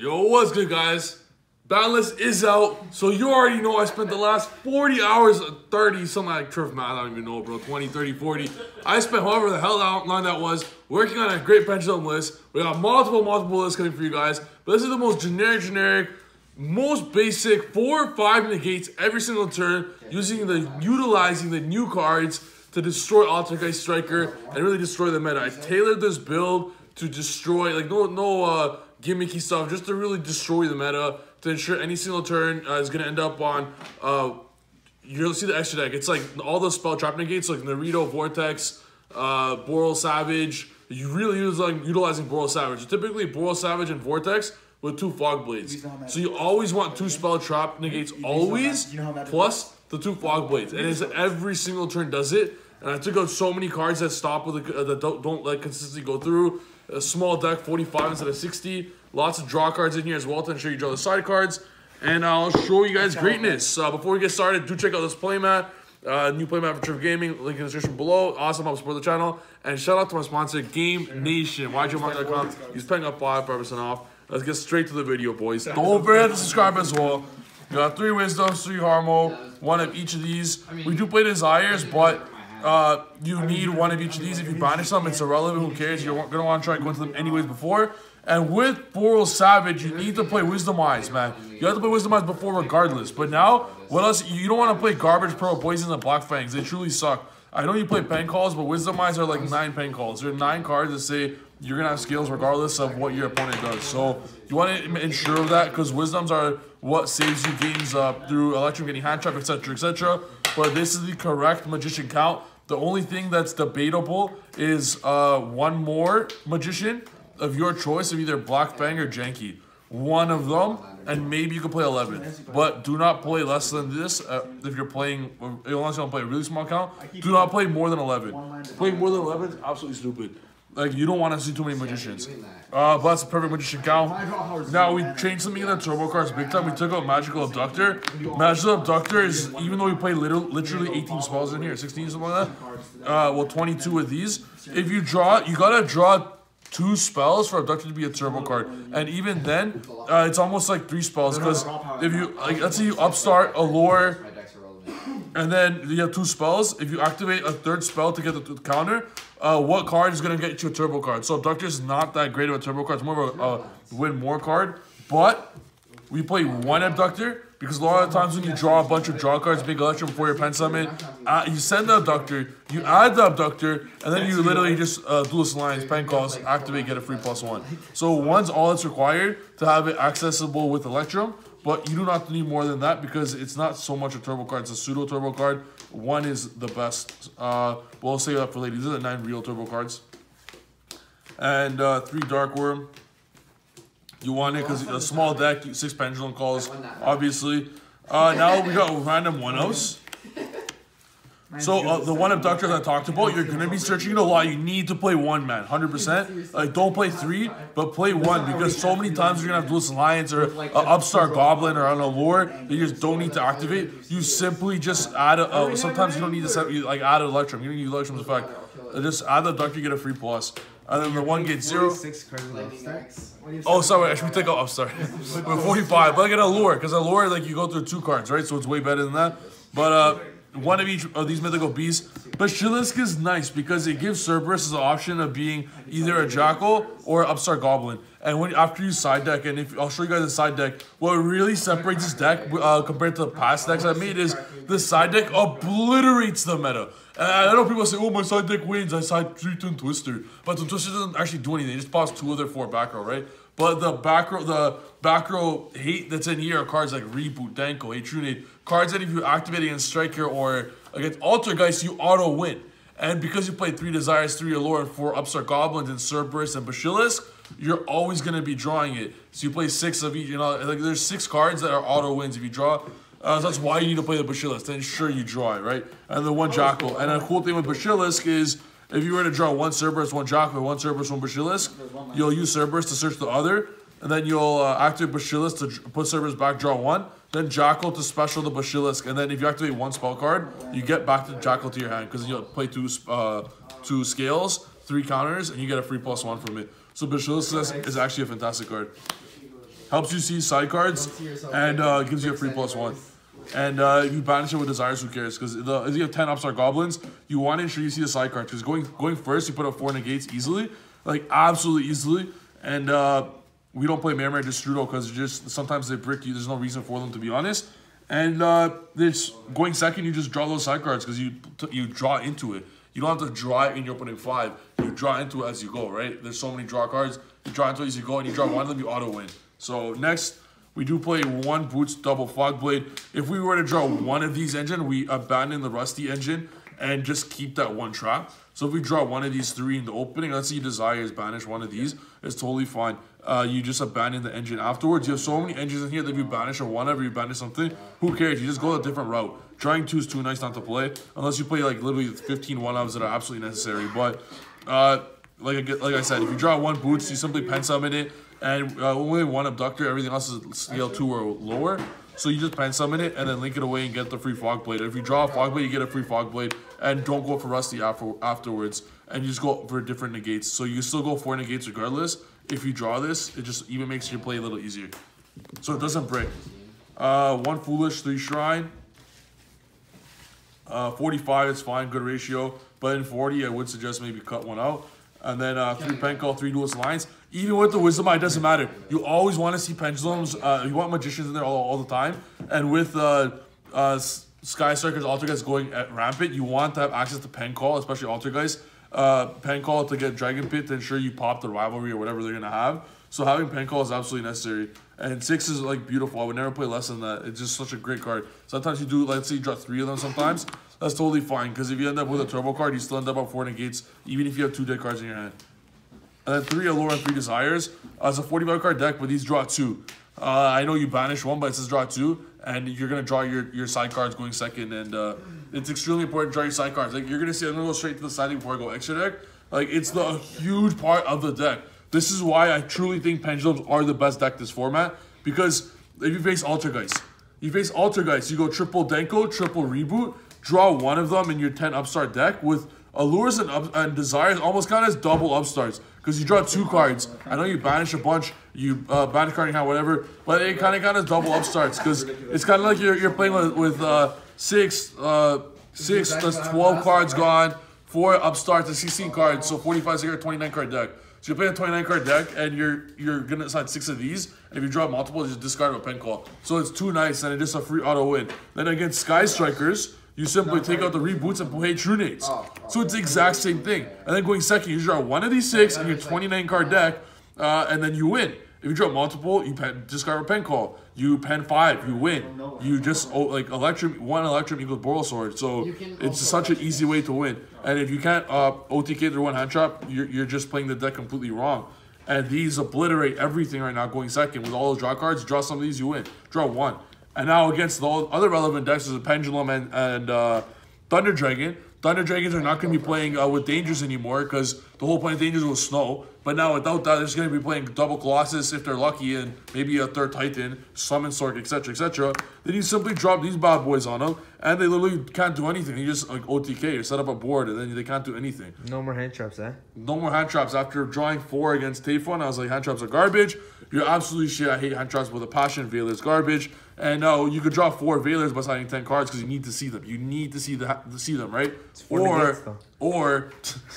Yo, what's good, guys? Boundless is out, so you already know I spent the last 40 hours, 30, something like turf math, I don't even know, bro, 20, 30, 40. I spent however the hell long that was working on a great pendulum list. We got multiple, multiple lists coming for you guys, but this is the most generic, generic, most basic four or five negates every single turn using the, utilizing the new cards to destroy Altergeist Striker and really destroy the meta. I tailored this build to destroy, like, no, no, uh, gimmicky stuff just to really destroy the meta to ensure any single turn uh, is going to end up on. Uh, you'll see the extra deck. It's like all the spell trap negates, like Naruto, Vortex, uh, Boral Savage. You really use like utilizing Boral Savage. Typically, Boral Savage and Vortex with two Fog Blades. So you always want two spell trap negates always, plus the two Fog Blades. And it's every single turn does it. And I took out so many cards that stop with the, uh, that don't, don't let consistency go through a small deck, 45 instead of 60. Lots of draw cards in here as well to ensure you draw the side cards. And I'll show you guys greatness. Uh, before we get started, do check out this playmat. Uh, new playmat for Trif Gaming. Link in the description below. Awesome help support the channel. And shout out to my sponsor, Game Nation. YGOMarket.com. Use paying up 5% off. Let's get straight to the video, boys. Don't forget to subscribe as well. You got three Wisdoms, three Harmo, one of each of these. We do play Desires, but uh, you need one of each of these. If you banish them, it's irrelevant. Who cares? You're going to want to try going to them anyways before. And with Boral Savage, you need to play Wisdom Eyes, man. You have to play Wisdom Eyes before regardless. But now, what else? You don't want to play Garbage Pearl, Poison, and Black Fangs. They truly suck. I know you play pen calls, but Wisdom Eyes are like nine pen calls. There are nine cards that say you're going to have skills regardless of what your opponent does. So you want to ensure that because Wisdoms are what saves you games uh, through Electrum getting hand trap, etc., etc. But this is the correct Magician count. The only thing that's debatable is uh, one more magician of your choice of either Black Fang or Janky. One of them, and maybe you can play 11. But do not play less than this uh, if you're playing, unless you want to play a really small count. Do not play more than 11. Playing more than 11 is absolutely stupid. Like, you don't want to see too many magicians. Uh, but that's a perfect magician count. Now, we changed something in the turbo cards big time. We took out Magical Abductor. Magical Abductor is, even though we play little, literally 18 spells in here, 16, something like that, uh, well, 22 of these. If you draw, you gotta draw two spells for Abductor to be a turbo card. And even then, uh, it's almost like three spells, because if you, like, let's say you upstart, Allure, and then you have two spells. If you activate a third spell to get the counter, uh, what card is going to get you a turbo card? So Abductor is not that great of a turbo card. It's more of a win more card. But we play one Abductor because a lot of times when you draw a bunch of draw cards, big electrum before your pen summon, uh, you send the Abductor, you add the Abductor, and then you literally just uh, Duelist Alliance, pen calls, activate, get a free plus one. So one's all that's required to have it accessible with Electrum. But you do not need more than that because it's not so much a turbo card. It's a pseudo turbo card. One is the best. Uh, we'll save that for later. These are the nine real turbo cards. And uh, three Dark Worm. You want it because a small deck, six Pendulum Calls, obviously. Uh, now we got random one-offs. So uh, the one abductor that I talked about, you're gonna be searching it a lot. You need to play one man, hundred percent. Like don't play three, but play one because so many times you're gonna have Duelist Alliance or uh, Upstart Goblin or an Allure that you just don't need to activate. You simply just add a. Uh, sometimes you don't need to set you like add an Electrum. You don't need Electrum's effect. Uh, just add the abductor, you get a free plus. And then the one gets zero. Oh, sorry, I should take out Upstart. With 45, but I get Allure because a Allure like you go through two cards, right? So it's way better than that. But uh one of each of these mythical beasts. Basilisk is nice because it gives Cerberus the option of being either a Jackal or Upstart Goblin. And when after you side deck, and if I'll show you guys the side deck, what really separates this deck uh, compared to the past decks I made is the side deck obliterates the meta. And I know people say, oh, my side deck wins, I side 3 Twin Twister. But the Twister doesn't actually do anything, it just pops two of their four back row, right? But the back row, the back row hate that's in here are cards like Reboot, Denko, Danko, Atrunade. Cards that if you activate against Striker or against Altergeist, you auto win. And because you play three Desires, three Allure, and four Upstart Goblins and Cerberus and Basilisk, you're always going to be drawing it. So you play six of each, you know, like there's six cards that are auto wins if you draw. Uh, so that's why you need to play the Basilisk, to ensure you draw it, right? And the one Jackal. And a cool thing with Basilisk is if you were to draw one Cerberus, one Jackal, one Cerberus, one Basilisk, you'll use Cerberus to search the other, and then you'll uh, activate Basilisk to put Cerberus back, draw one, then Jackal to special the Basilisk, and then if you activate one spell card, you get back the Jackal to your hand, because you'll play two, uh, two scales, three counters, and you get a free plus one from it. So Basilisk is actually a fantastic card. helps you see side cards, and uh, gives you a free plus one. And uh, if you banish it with desires, who cares? Because if you have ten upstart goblins, you want to ensure you see the side cards. Because going going first, you put up four negates easily, like absolutely easily. And uh, we don't play Mermere Destrudo because just sometimes they brick you. There's no reason for them to be honest. And uh, this going second, you just draw those side cards because you you draw into it. You don't have to draw it in your opening five. You draw into it as you go, right? There's so many draw cards. You draw into it as you go, and you draw one of them, you auto win. So next, we do play one Boots double Fog Blade. If we were to draw one of these engine, we abandon the Rusty engine and just keep that one trap. So if we draw one of these three in the opening, let's say you desire is banish one of these, it's totally fine. Uh, you just abandon the engine afterwards. You have so many engines in here that if you banish or whatever, you banish something, who cares? You just go a different route. Drawing two is too nice not to play, unless you play like literally 15 one-ups that are absolutely necessary. But uh, like, I, like I said, if you draw one boots, you simply pen summon it, and uh, only one abductor, everything else is scale two or lower. So you just pen summon it and then link it away and get the free fog blade. If you draw a fog blade, you get a free fog blade, and don't go for rusty after afterwards. And you just go for different negates. So you still go for negates regardless. If you draw this, it just even makes your play a little easier. So it doesn't break. Uh, one foolish, three shrine. Uh, 45 is fine, good ratio. But in 40, I would suggest maybe cut one out. And then uh, three pen call, three Duelist Alliances. Even with the wisdom eye, it doesn't matter. You always want to see pendulums. Uh, you want magicians in there all, all the time. And with uh, uh, Sky Strikers, Altergeist going at rampant, you want to have access to pen call, especially Altergeist. Uh, pen call to get Dragon Pit to ensure you pop the rivalry or whatever they're gonna have. So having pen call is absolutely necessary. And six is like beautiful. I would never play less than that. It's just such a great card. Sometimes you do, let's say you draw three of them sometimes. That's totally fine. Because if you end up with a turbo card, you still end up on four negates, even if you have two dead cards in your hand. And then three Allure and three Desires. Uh, it's a 45 card deck, but these draw two. Uh, I know you banish one, but it says draw two, and you're gonna draw your, your side cards going second, and uh, it's extremely important to draw your side cards. Like you're gonna see, I'm gonna go straight to the siding before I go extra deck. Like it's the huge part of the deck. This is why I truly think pendulums are the best deck this format because if you face Altergeist, you face Altergeist, you go triple Denko, triple reboot, draw one of them in your 10 upstart deck with allures and, up, and desires almost kind of double upstarts because you draw two cards. I know you banish a bunch, you uh, banish card anyhow, whatever, but it kind of kind of double upstarts because it's kind of like you're, you're playing with, with uh, six, uh, six, that's 12 cards gone, four upstarts, and 16 cards, so 45 a 29 card deck. So you play a 29 card deck and you're you're gonna assign six of these, and if you draw multiple, you just discard a pen call. So it's too nice and it's just a free auto win. Then against Sky Strikers, you simply take out the reboots and play Trunades. So it's the exact same thing. And then going second, you draw one of these six in your 29 card deck, uh, and then you win. If you draw multiple, you pen, discard a pen call. You pen five, you win. You just oh, like electrum one electrum equals Boral Sword. So it's such an easy way to win. And if you can't uh, OTK through one hand trap, you're, you're just playing the deck completely wrong. And these obliterate everything right now going second. With all those draw cards, draw some of these, you win. Draw one. And now against the other relevant decks is a Pendulum and, and uh, Thunder Dragon. Thunder Dragons are not going to be playing uh, with Dangers anymore because the whole point of Dangers was Snow. But now without that, they're just going to be playing double Colossus if they're lucky and maybe a third Titan, Summon Sork, etc., etc. Then you simply drop these bad boys on them and they literally can't do anything. You just like OTK or set up a board and then they can't do anything. No more hand traps, eh? No more hand traps. After drawing four against Tayfun, I was like, hand traps are garbage. You're absolutely shit. I hate hand traps with a passion. Veilers garbage. And no, you could draw four Veilers by signing ten cards because you need to see them. You need to see the to see them, right? Or or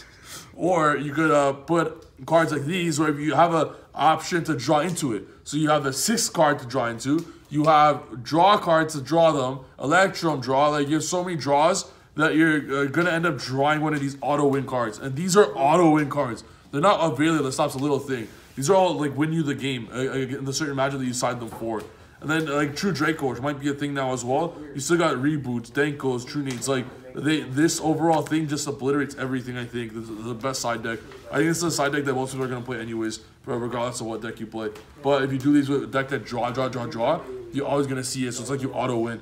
or you could uh, put cards like these where you have an option to draw into it. So you have the sixth card to draw into. You have draw cards to draw them. Electrum draw. Like you have so many draws that you're uh, gonna end up drawing one of these auto win cards. And these are auto win cards. They're not a Veiler that stops a little thing. These are all like win you the game uh, uh in the certain matchup that you signed them for. And then like True Draco, which might be a thing now as well. You still got reboots, Denkos, Trunades. Like they, this overall thing just obliterates everything. I think this is the best side deck. I think it's a side deck that most people are gonna play anyways, regardless of what deck you play. But if you do these with a deck that draw, draw, draw, draw, you're always gonna see it. So it's like you auto win.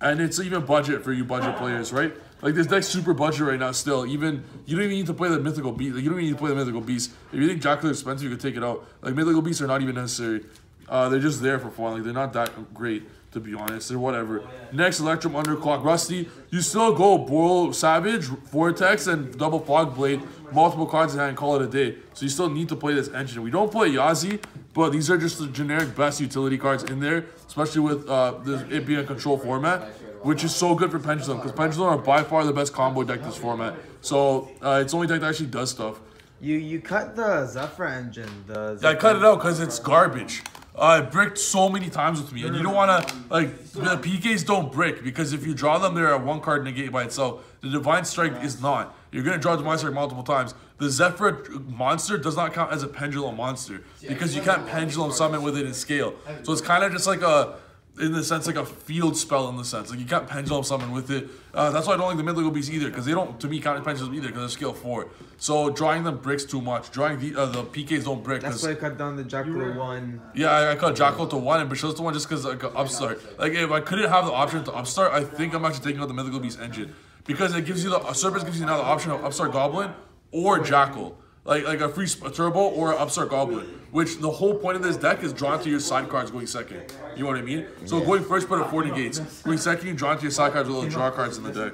And it's even budget for you budget players, right? Like this deck's super budget right now still. Even you don't even need to play the mythical beast. Like, you don't even need to play the mythical beast. If you think Jackal is expensive, you could take it out. Like mythical beasts are not even necessary. Uh, they're just there for fun. Like they're not that great. to be honest, or whatever. Next, Electrum Underclock Rusty. You still go Boral Savage, Vortex, and Double Fog Blade, multiple cards in hand, and call it a day. So you still need to play this engine. We don't play Yazi, but these are just the generic best utility cards in there, especially with uh, this, it being a control format, which is so good for Pendulum, because Pendulum are by far the best combo deck this format. So uh, it's the only deck that actually does stuff. You you cut the Zefra engine. The Yeah, I cut it out because it's garbage. Uh, it bricked so many times with me, and you don't want to like the PKs don't brick because if you draw them, they're a one card negate by itself. The Divine Strike is not. You're gonna draw Divine Strike multiple times. The Zefra monster does not count as a pendulum monster because you can't pendulum summon with it in scale. So it's kind of just like a in the sense like a field spell in the sense like you can't pendulum summon with it. Uh, that's why I don't like the mythical beasts either because they don't to me count as pendulum either because they're scale four. So drawing them bricks too much. Drawing the uh, the PKs don't brick. That's 'cause- why I cut down the Jackal one. yeah, I, I cut Jackal to one and Basilisk to one just because like a upstart. Like if I couldn't have the option to upstart, I think I'm actually taking out the Mythical Beast engine because it gives you the uh, Cerberus gives you now the option of upstart Goblin or Jackal. Like like a free turbo or upstart goblin, which the whole point of this deck is drawn to your side cards going second. You know what I mean? So going first, put a 40 gates. Going second, you draw to your side cards with little draw cards in the deck,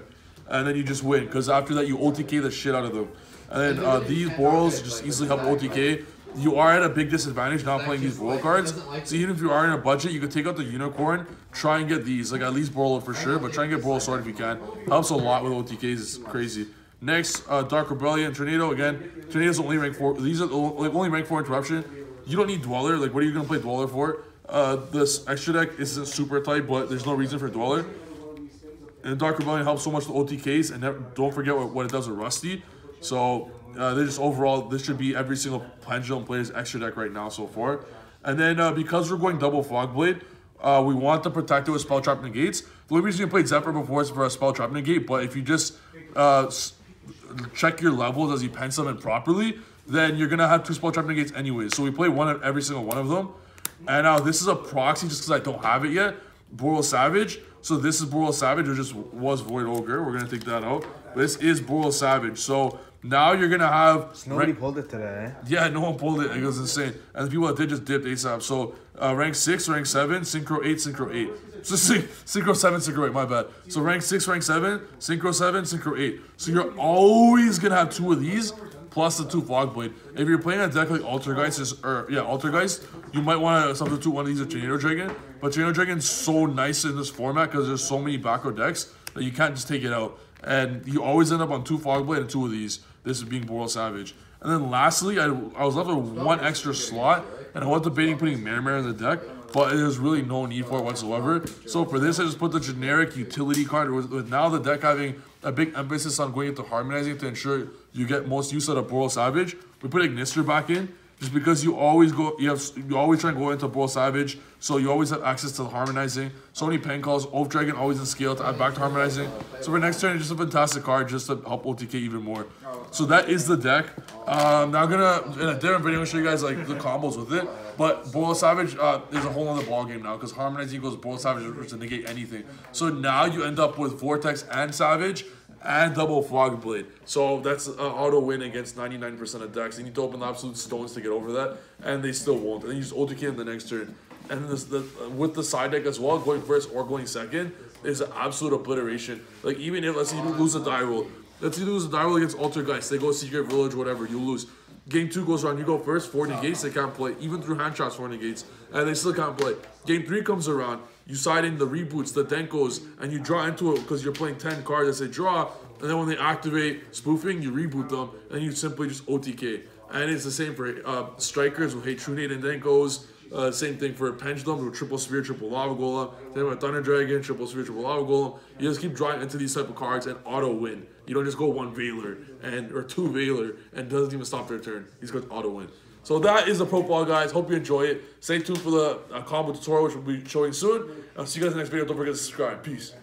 and then you just win. Because after that, you OTK the shit out of them. And then uh, these Borals just easily help OTK. You are at a big disadvantage not playing these Boral cards. So even if you are in a budget, you could take out the Unicorn, try and get these. Like at least Boral for sure, but try and get Boral Sword if you can. Helps a lot with OTKs. It's crazy. Next, uh, Dark Rebellion, Tornado again. Tornado's only rank four. These are the only rank four interruption. You don't need Dweller. Like, what are you gonna play Dweller for? Uh, this extra deck isn't super tight, but there's no reason for Dweller. And Dark Rebellion helps so much with OTKs, and never, don't forget what, what it does with Rusty. So uh, they just overall, this should be every single Pendulum player's extra deck right now so far. And then uh, because we're going double Fogblade, uh, we want to protect it with Spell Trap Negates. The only reason you played Zefra before is for a Spell Trap Negate, but if you just uh, check your levels as you pen summon properly, then you're gonna have two spell trap negates anyways. So we play one of every single one of them. And now this is a proxy just because I don't have it yet. Boral Savage. So this is Boral Savage, or just was Void Ogre. We're gonna take that out. This is Boral Savage. So now you're gonna have Nobody pulled it today. yeah, no one pulled it. It was insane. And the people that did just dipped ASAP. So uh, rank 6, rank 7, Synchro 8, Synchro 8. So syn- Synchro 7, Synchro 8, my bad. So rank 6, rank 7, Synchro 7, Synchro 8. So you're always to have two of these plus the two fog blade. If you're playing a deck like Altergeist, is- or er, yeah, Altergeist, you might want to substitute one of these with Tornado Dragon. But Tornado Dragon's so nice in this format because there's so many back row decks that you can't just take it out. And you always end up on two fog blade and two of these. This is being Boral Savage. And then lastly, I, I was left with one extra slot, and I was debating putting Mare Mare in the deck, but there's really no need for it whatsoever. So for this, I just put the generic utility card, with, with now the deck having a big emphasis on going into harmonizing to ensure you get most use out of Boral Savage. We put Ignister back in, just because you always go, you have, you always try and go into Boral Savage, so you always have access to the harmonizing. So many pain calls, Oath Dragon always in scale to add back to harmonizing. So for next turn, it's just a fantastic card just to help OTK even more. So that is the deck. Um, now I'm gonna in a different video show you guys like the combos with it. But Boral Savage uh, is a whole other ball game now because harmonizing equals Boral Savage which to negate anything. So now you end up with Vortex and Savage and double Fog Blade. So that's an auto win against 99% of decks. You need to open the absolute stones to get over that, and they still won't. And then you just OTK in the next turn. And this, the, with the side deck as well, going first or going second, is an absolute obliteration. Like even if let's say you lose a die roll, let's say you lose a die roll against Altergeist, they go Secret Village, whatever, you lose. Game two goes around, you go first, four negates, they can't play. Even through hand traps, four negates, and they still can't play. Game three comes around, you side in the reboots, the Denkos, and you draw into it because you're playing 10 cards as they draw, and then when they activate spoofing, you reboot them, and you simply just OTK. And it's the same for uh, strikers with Hate Trunade and Denkos. Uh, same thing for Pendulum with Triple Sphere, Triple Lava Golem. Same with Thunder Dragon, Triple Sphere, Triple Lava Golem. You just keep drawing into these type of cards and auto win. You don't just go one Veiler and or two Veiler and doesn't even stop their turn. Cards auto win. So that is the profile, guys. Hope you enjoy it. Stay tuned for the uh, combo tutorial, which we'll be showing soon. I'll see you guys in the next video. Don't forget to subscribe. Peace.